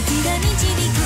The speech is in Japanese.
が導く